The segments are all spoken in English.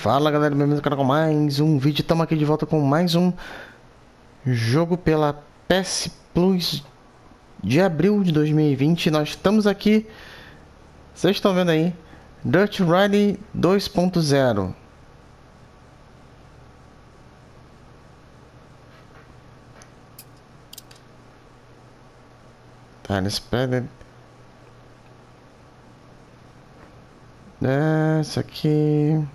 Fala galera, bem-vindos ao canal com mais um vídeo. Estamos aqui de volta com mais um jogo pela PS Plus de abril de 2020. Nós estamos aqui, vocês estão vendo aí, Dirt Rally 2.0. Tá, eles pedem. É, isso aqui.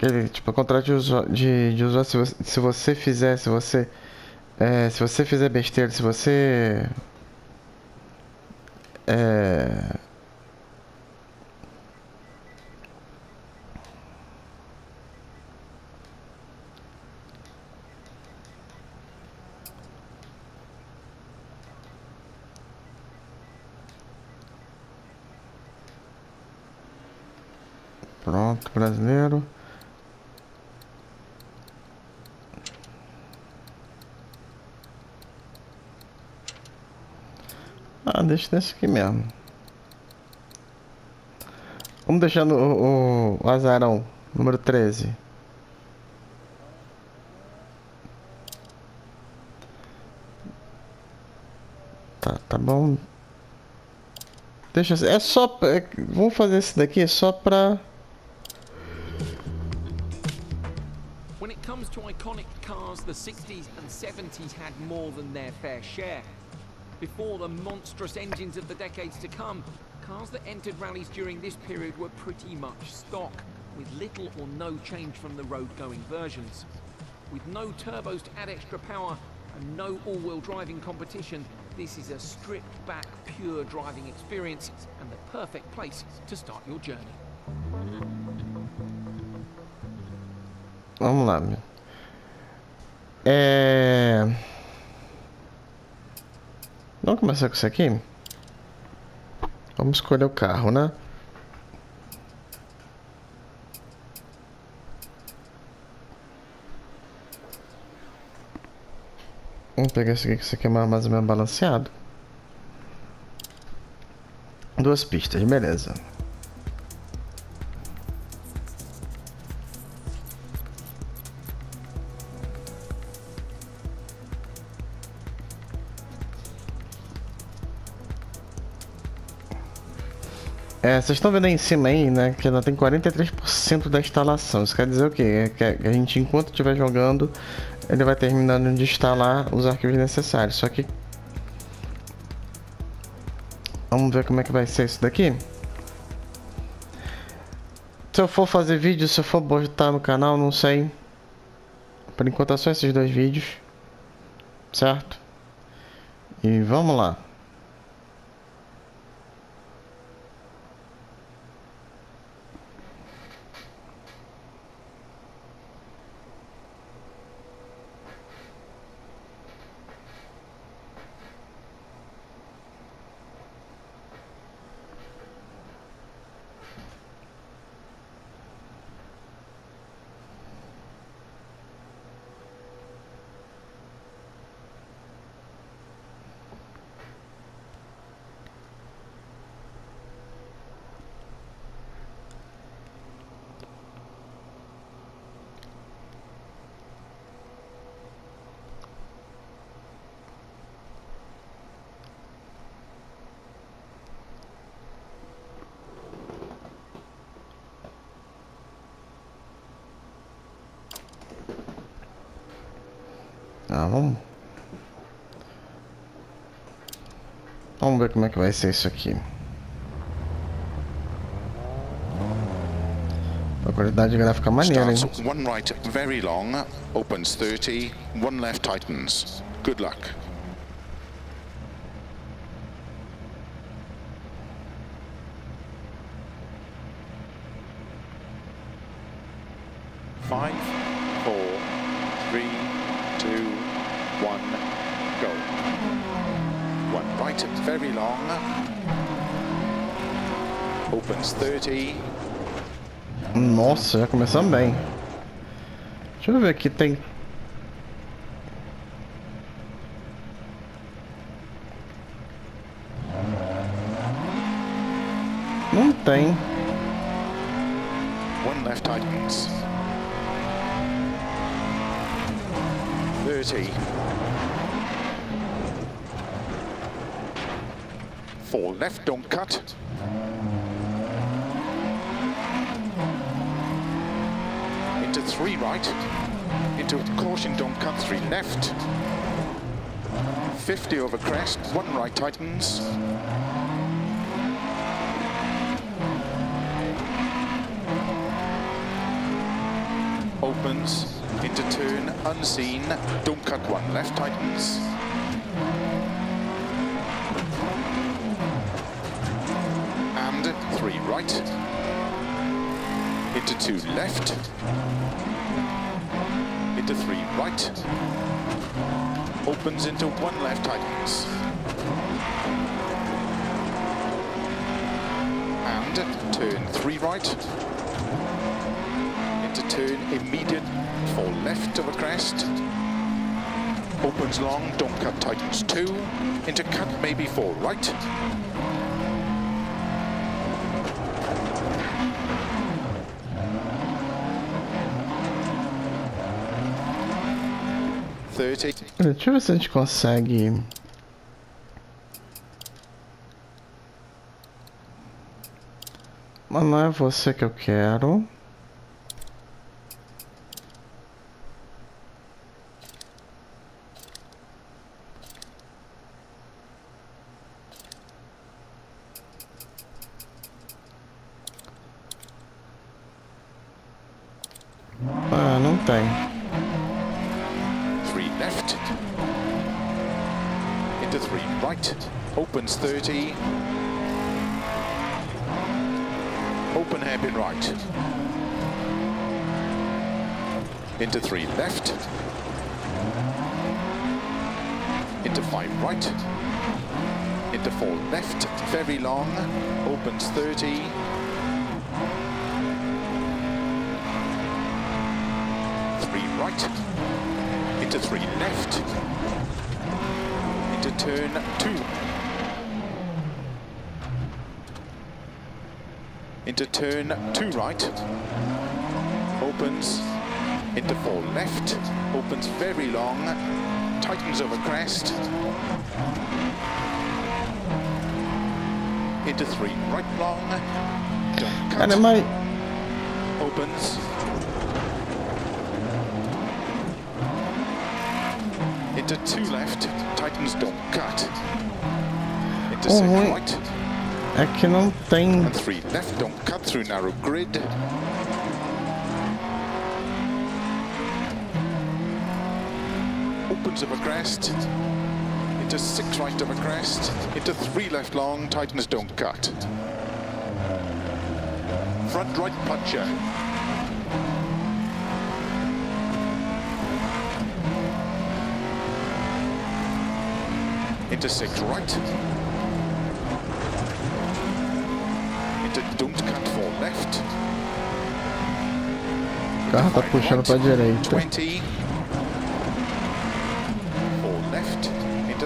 Ele, tipo, contrato de, usuário, de, de usuário, se você, se você fizer, se você. É, se você fizer besteira, se você. É. Pronto, brasileiro. Deixa nesse aqui mesmo. Vamos deixar no, o, o azarão, número 13. Tá, tá bom. Deixa, é só, é, vamos fazer esse daqui só pra... When it comes to iconic cars, the 60s and 70s had more than their fair share. Before the monstrous engines of the decades to come, cars that entered rallies during this period were pretty much stock, with little or no change from the road-going versions. With no turbos to add extra power and no all-wheel driving competition, this is a stripped-back, pure driving experience and the perfect place to start your journey. Vamos lá, meu. Vamos começar com isso aqui? Vamos escolher o carro, né? Vamos pegar esse aqui, que esse aqui é mais ou menos balanceado. Duas pistas, beleza. É, vocês estão vendo aí em cima aí, né, que ela tem 43% da instalação. Isso quer dizer o quê? É que a gente, enquanto estiver jogando, ele vai terminando de instalar os arquivos necessários. Só que... Vamos ver como é que vai ser isso daqui. Se eu for fazer vídeo, se eu for botar no canal, não sei. Por enquanto é só esses dois vídeos. Certo? E vamos lá. Ah, vamos... Vamos ver como é que vai ser isso aqui. A qualidade gráfica maneira, hein? One right very long, opens 30, one left tightens. Good luck. Five, four, right very long, opens 30, Nossa, já começamos bem. Deixa eu ver aqui, tem... Não tem. one left tightens. 30. Four left, don't cut. Into three right. Into caution, don't cut, three left. 50 over crest, one right tightens. Opens, into turn, unseen, don't cut one, left tightens. Right. Into two left. Into three right opens into one left tightens. And turn three right. Into turn immediate for left of a crest. Opens long, don't cut tightens two. Into cut maybe four right. Deixa eu ver se a gente consegue. Mas não é você que eu quero. Right, into four. Left, very long, opens 30, three right, into three left, into turn two, into turn two right, opens, into four left, opens very long, tightens over crest, into three. Right long, don't cut, Cara, mas. opens, into two left, tightens don't cut, into Oh, wait. right, que não tem. and three left, don't cut through narrow grid. Opens of a crest, into six right of a crest, into three left long, tightens don't cut. Front right puncher. Into six right. Into don't cut four left. Carro tá puxando pra direita. 20.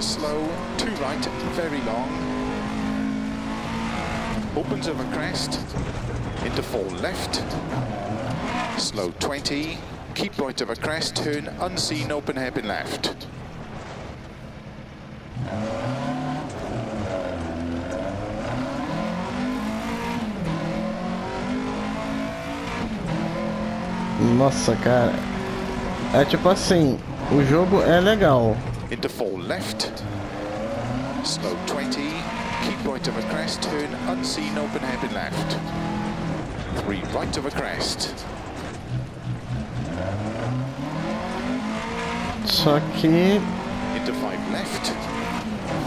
Slow. Two right. Very long. Opens over crest. Into four left. Slow 20. Keep right over crest. Turn unseen. Open hairpin left. Nossa, cara. É tipo assim, o jogo é legal. Into four left. Slow 20. Keep right a crest. Turn unseen. Open hairpin left. Three right of a crest. Que Into five left.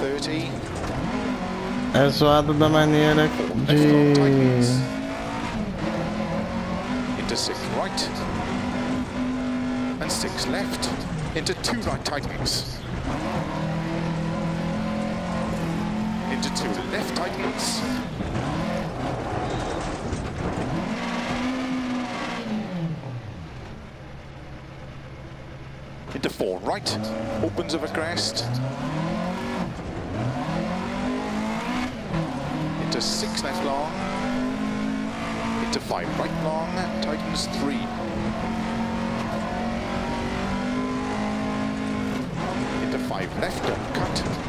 30. é zoado da maneira de. Into six right. And six left. Into two right tightens. Into two Into four right. Opens of a crest. Into six left long. Into five right long, tightens three. Into five left, don't cut.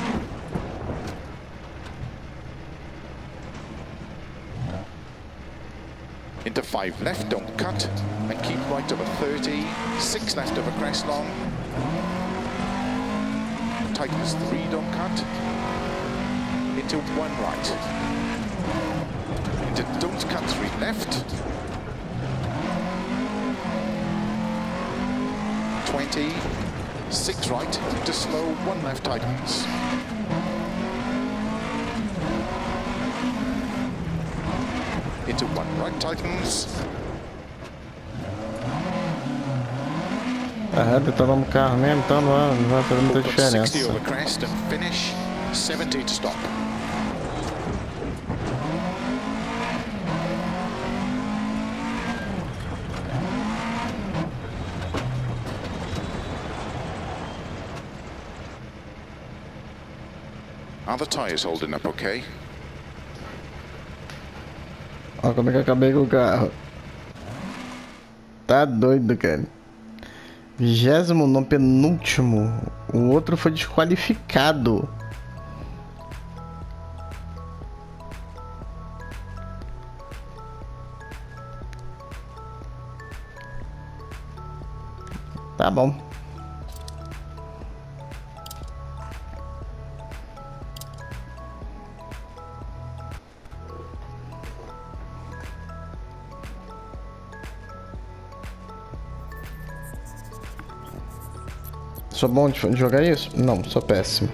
Into five left, don't cut. And keep right over 30. Six left over crest long. Tightens three, don't cut. Into one right. Into don't cut three left. 20. Six right, into slow, one left tightens. Into one right tightens. Ah, eu tava no carro mesmo, então não vai, não vai fazer muita Open 60 diferença. over crest and finish. 70 to stop. Are the tyres holding up okay? Olha como é que eu acabei com o carro. Tá doido, cara. Vigésimo, não penúltimo. O outro foi desqualificado. Tá bom. Sou bom de jogar isso? Não, sou péssimo.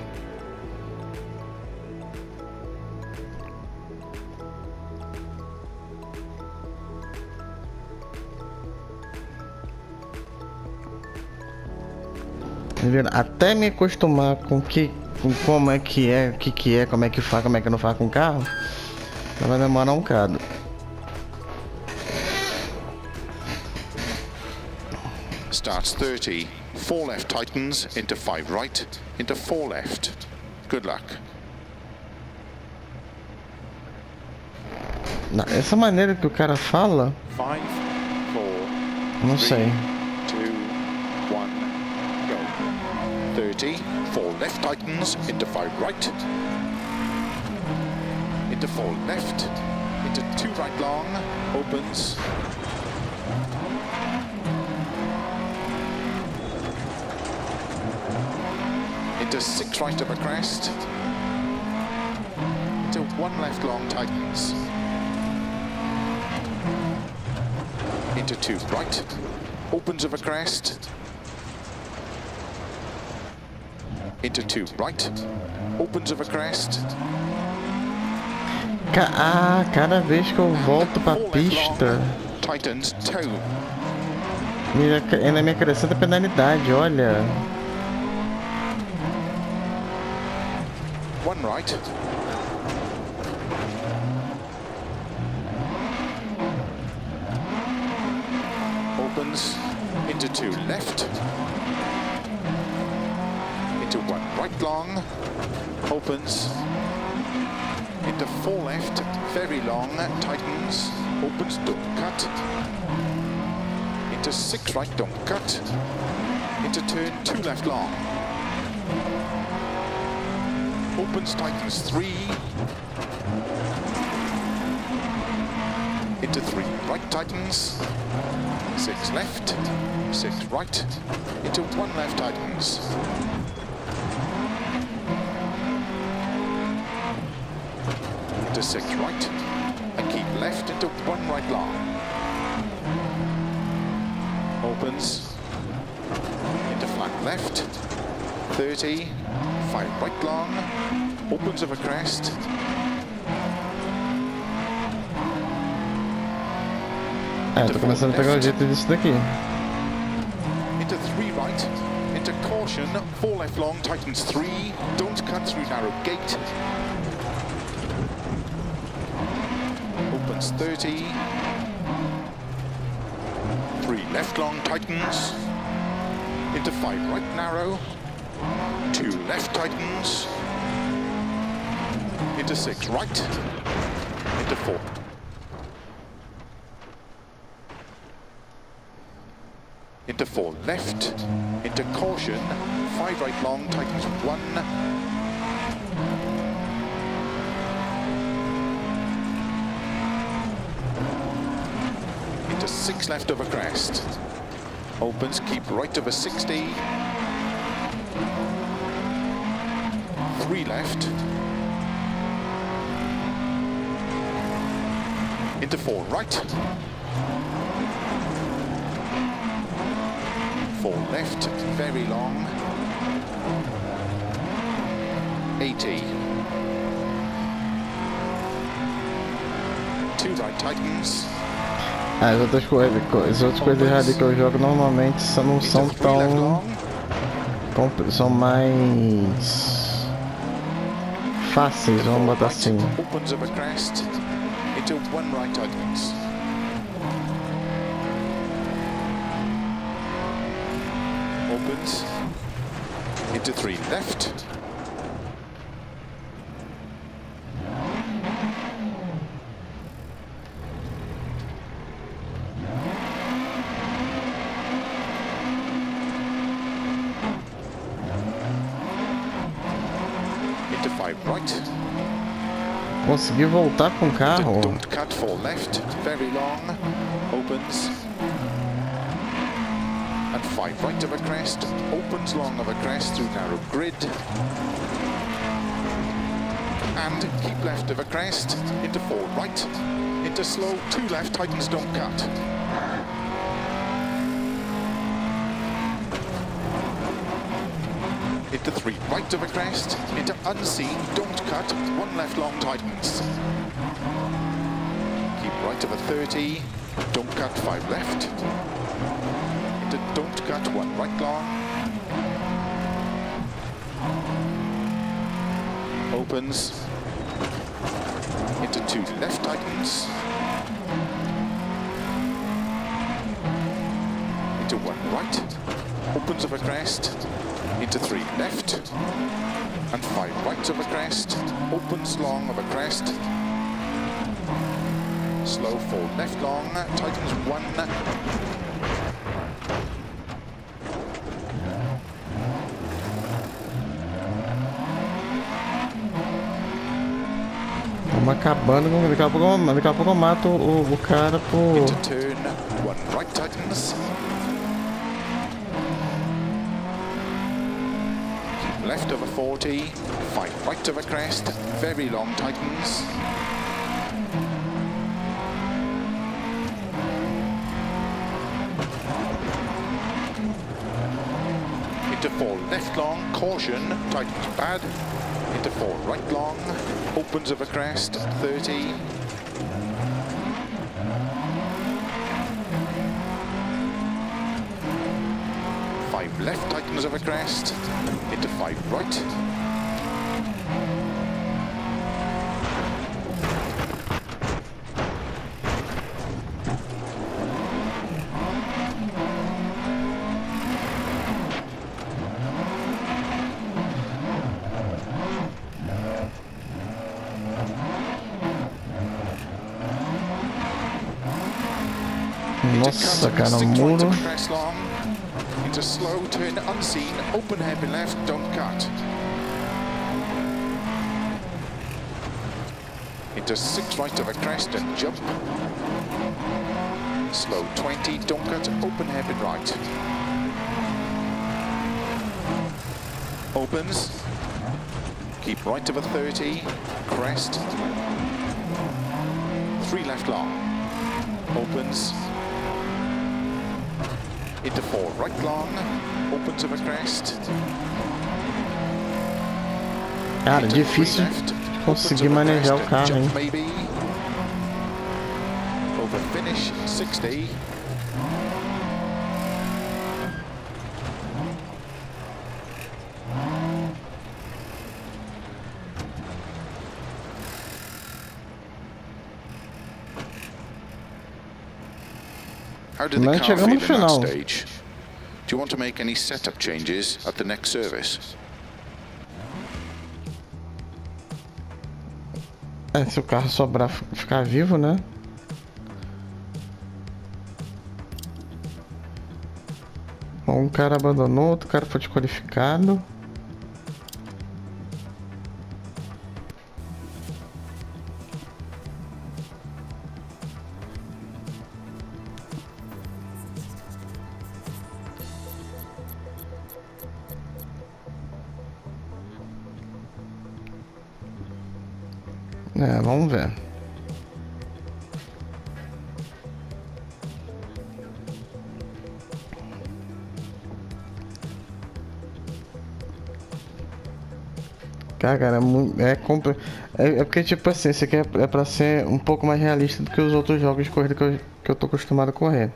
Vendo? Até me acostumar com que com como é que é, o que que é, como é que faz, como é que não faz com o carro, vai demorar um bocado. Starts 30. Four left tightens. Into five right. Into four left. Good luck. Essa maneira que o cara fala, Five, four, não sei. two, one, go. 30, four left tightens, into five right, into four left, into two right long, opens. Into six right of a crest, into one left long tightens. into two right, opens of a crest, into two right, opens of a crest, ah, cada vez que eu volto pra pista, tightens toe, ainda me acrescenta penalidade, olha. One right, opens into two left, into one right long, opens into four left, very long, tightens, opens, don't cut, into six right, don't cut, into turn two left long, opens, tightens three, into three right, tightens, six left, six right, into one left, tightens. Into six right, and keep left into one right long. Opens, into flat left, 30, five right long, opens of a crest, É, tô começando a pegar o jeito disso daqui. into three right, into caution, four left long, tightens three, don't cut through narrow gate. Opens 30, three left long, tightens. into five right narrow, Two left tightens. Into six right. Into four. Into four left. Into caution. Five right long tightens one. Into six left over crest. Opens keep right over 60. Three left, into four right, four left, very long, 80, two right tightens, ah, As outras coisas, as outras coisas erradas que eu jogo normalmente só não são into three left tão, tão são mais fáceis, vamos botar assim. Opens over crest into one right tightens. Opens into three left. Consegui voltar com o carro. And five right of a crest, opens long of a crest through narrow grid. And keep left of a crest, into four right, into slow, two left, tightens, don't cut. Into three right of a crest, into unseen, don't cut, one left long tightens. Keep right of a 30, don't cut, five left. Into don't cut, one right long. Opens. Into two left tightens. Into one right. Opens of a crest. Into three left. And five right of a crest. Opens long of a crest. Slow four left long, tightens one, Vamos acabando, com- daqui a pouco, daqui a pouco eu mato o, o cara por. into turn, one right tightens. Left over 40, five right over crest, very long tightens. Into four left long, caution, tightens bad. Into four right long, opens of a crest, 30. Five left tightens of a crest, into five right. Nossa, cara, right muro. Into slow turn unseen, open hairpin left, don't cut. Into six right of a crest and jump. Slow 20, don't cut, open hairpin right. Opens. Keep right of a 30, crest. Three left long. Opens. Into four right long. Opens of a crest. Cara, Into three difícil left, de opens conseguir of a manejar crest o carro, and hein? jump Maybe. Over finish 60. Nós car chegamos no final. stage? Do you want to make any setup changes at the next service? É, se o carro sobrar, ficar vivo, né? Um cara abandonou, outro cara foi desqualificado. É, vamos ver. Cara, é, muito, é, compl... é, é porque, tipo assim, esse aqui é, é pra ser um pouco mais realista do que os outros jogos de corrida que eu, que eu tô acostumado a correr.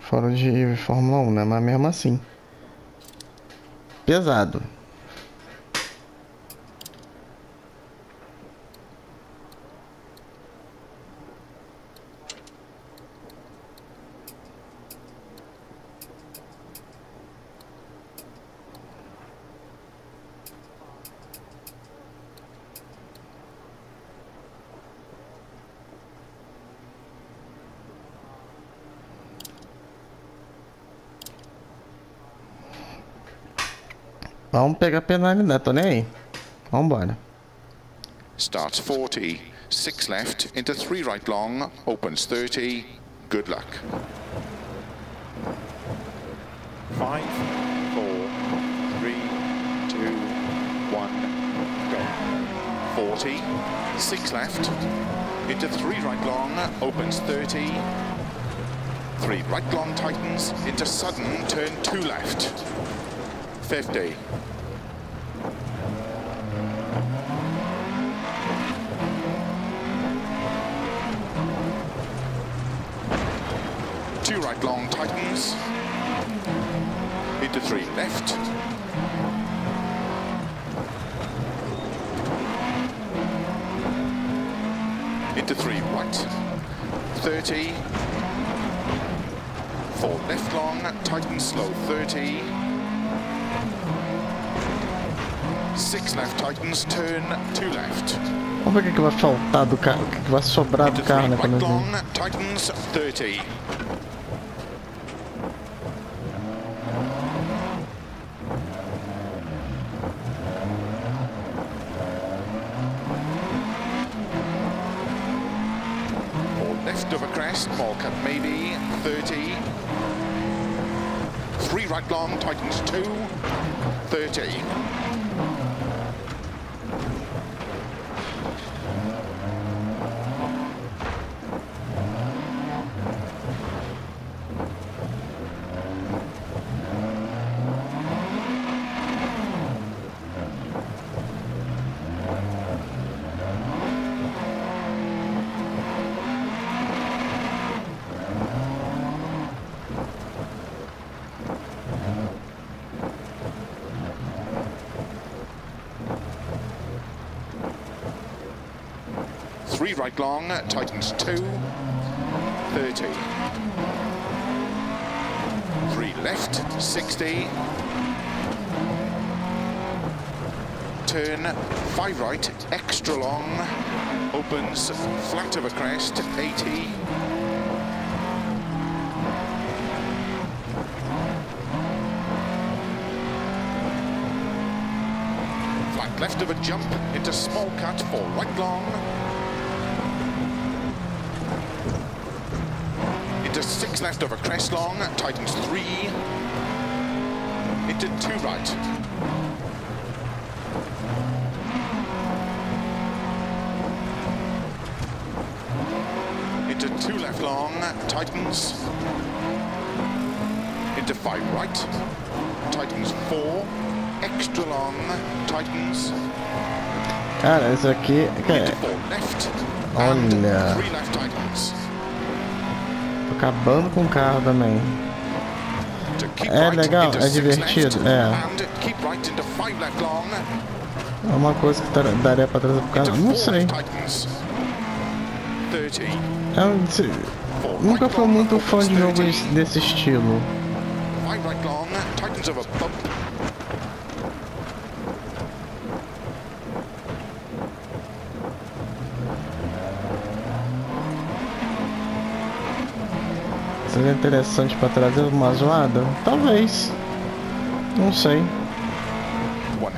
Fora de Fórmula 1, né? Mas mesmo assim. Pesado. Vamos pegar penalidade, tô nem aí. Vambora. Starts 40, 6 left, into 3 right long, opens 30. Good luck. 5, 4, 3, 2, 1, go. 40, 6 left, into 3 right long, opens 30. 3 right long tightens, into sudden, turn 2 left. 50. Two right long tightens. Into three left. Into three right. 30. Four left long, tighten slow 30. Six left tightens, turn two left. Vamos ver o que, que vai faltar do carro, o que, que vai sobrar do carro, three né? Quando long, tightens 30. Or left of a crest, more cut maybe, 30. Three right long, tightens two, 30. Three right long, tightens two, 30. Three left, 60. Turn five right, extra long, opens flat of a crest, 80. Flat left of a jump into small cut for right long. Into six left of a crest long, tightens three. Into two right. Into two left long, tightens. Into five right, tightens four. Extra long, tightens. Cara, isso aqui. Into Cara, four left. Olha. Three left tightens. Tô acabando com o carro também. To keep É right legal, into é six divertido, left, é. And keep right into five left long. É uma coisa que dar- daria pra trazer pro carro. Into Não four sei. left tightens. 30. Eu não sei. Four nunca right fui long, muito fã opens de jogos 30. desse estilo. Seria interessante para trazer uma zoada? Talvez. Não sei. 100.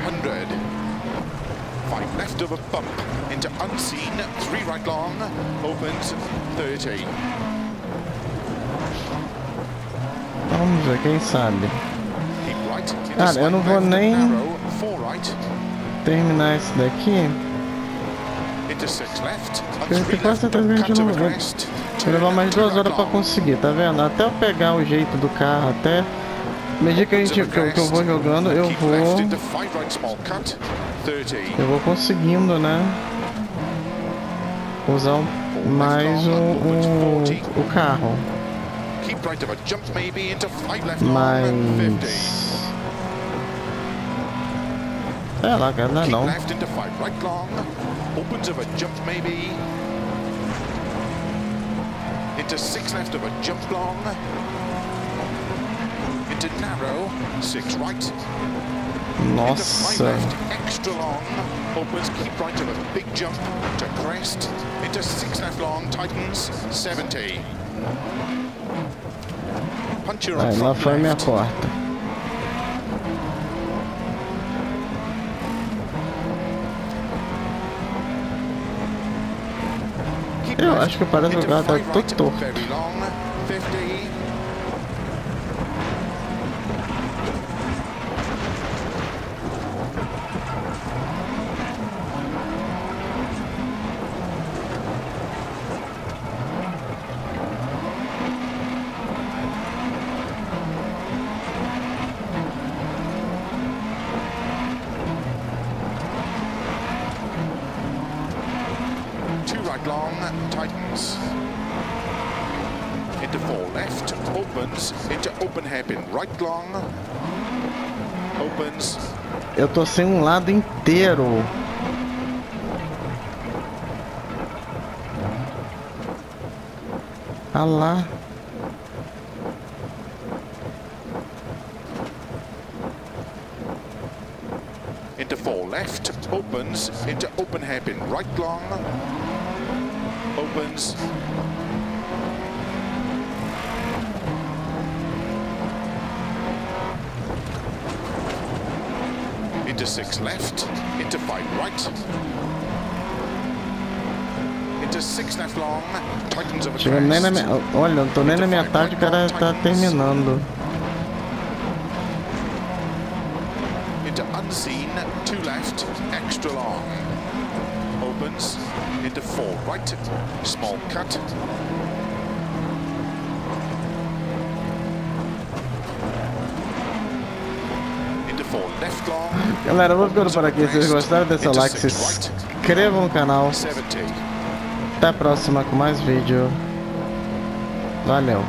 Five left of a bump into unseen. Three right long. Opens 30. Vamos ver, quem sabe. Cara, eu não vou nem-. Terminar esse daqui. Eu tenho quase certeza que a gente não vai. Vai levar mais duas horas pra conseguir, tá vendo? Até eu pegar o jeito do carro, até. Medida que, a gente, que, eu, que eu vou jogando, eu vou. into five right small cut. 30. Eu vou conseguindo, né? Usar mais o, o, o carro. Keep right of a jump maybe into five left long. 50. Mas. Sei lá, cara, não é não. Into six left of a jump long. Into narrow. Six right. Nossa. left. Extra long. Opens. Keep right of a big jump to crest. Into six left long. Tightens. 70. Puncher on Aí, lá front foi minha left. porta. Eu left acho que parece que o into carro tá five todo right, torto. Very long. 50. Two long, tightens. Into four left, opens, into open hairpin right long. Opens, Eu tô sem um lado inteiro. Ah lá. into four left, opens, into open hairpin right long. Opens. Into six left, into five right. Into six left long, tightens of a Chegando nem na minha. Olha, não tô nem na metade, o cara tá terminando. into unseen, two left, extra long. Opens into four right, small cut. Into four left long, Galera, vou ficando por aqui. Se vocês gostaram, into like, se inscrevam no canal. 70. Até a próxima com mais vídeo. Valeu.